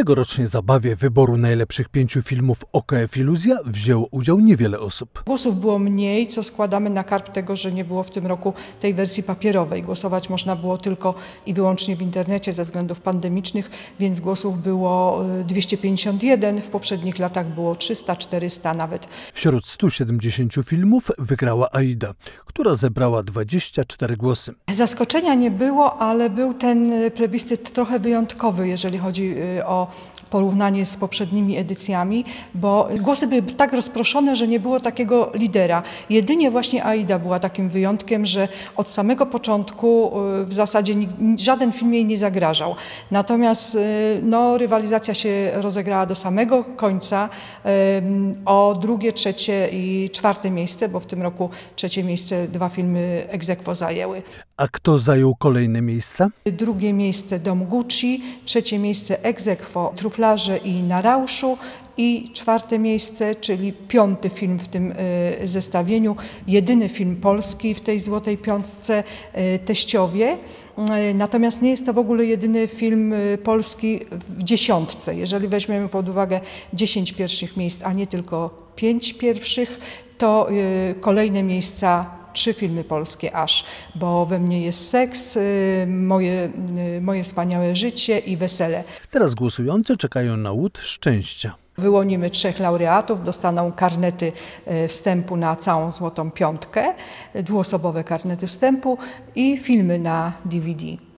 tegorocznej zabawie wyboru najlepszych pięciu filmów OKF Iluzja wzięło udział niewiele osób. Głosów było mniej, co składamy na karp tego, że nie było w tym roku tej wersji papierowej. Głosować można było tylko i wyłącznie w internecie ze względów pandemicznych, więc głosów było y, 251, w poprzednich latach było 300, 400 nawet. Wśród 170 filmów wygrała Aida, która zebrała 24 głosy. Zaskoczenia nie było, ale był ten y, plebiscyt trochę wyjątkowy, jeżeli chodzi y, o porównanie z poprzednimi edycjami, bo głosy były tak rozproszone, że nie było takiego lidera. Jedynie właśnie Aida była takim wyjątkiem, że od samego początku y, w zasadzie żaden film jej nie zagrażał. Natomiast no, rywalizacja się rozegrała do samego końca o drugie, trzecie i czwarte miejsce, bo w tym roku trzecie miejsce dwa filmy aequo zajęły. A kto zajął kolejne miejsca? Drugie miejsce Dom Gucci, trzecie miejsce aequo Truflarze i Na Rauszu i czwarte miejsce, czyli piąty film w tym y, zestawieniu, jedyny film polski w tej złotej piątce y, Teściowie. Y, Natomiast nie jest to w ogóle jedyny film polski w dziesiątce. Jeżeli weźmiemy pod uwagę 10 pierwszych miejsc, a nie tylko 5 pierwszych, to kolejne miejsca trzy filmy polskie aż, bo we mnie jest seks, y, moje, y, moje wspaniałe życie i wesele. Teraz głosujący czekają na łód szczęścia. Wyłonimy trzech laureatów, dostaną karnety e, wstępu na całą złotą piątkę, dwuosobowe karnety wstępu i filmy na DVD.